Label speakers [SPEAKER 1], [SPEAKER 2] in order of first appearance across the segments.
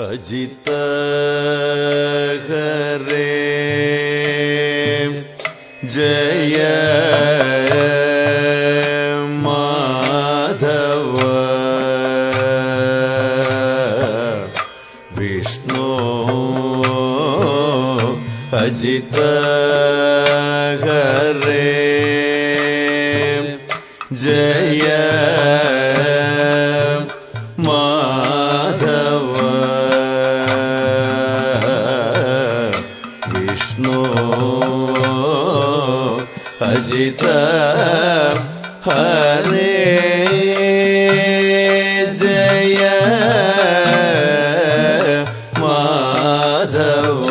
[SPEAKER 1] Ajit Hare. Jai Madhava. Vishnu Ajit Hare. Jai Madhava Vishnu. Ajit Hare Jai Madhava.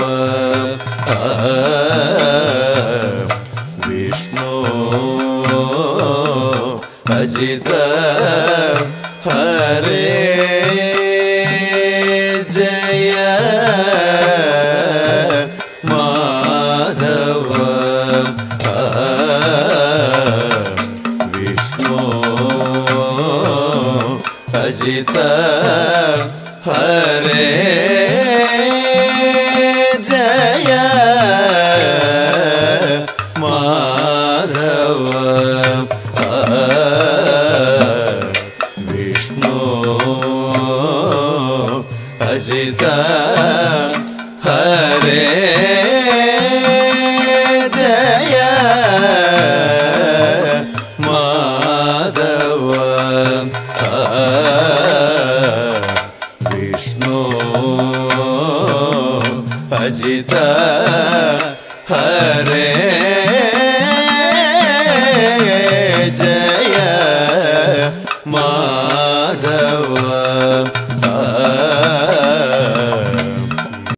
[SPEAKER 1] Vishnu Ajit Hare Jai Ajit Hare Jai Madhava Vishnu Ajit Hare Vishnu Ajit Hare Jai Madhava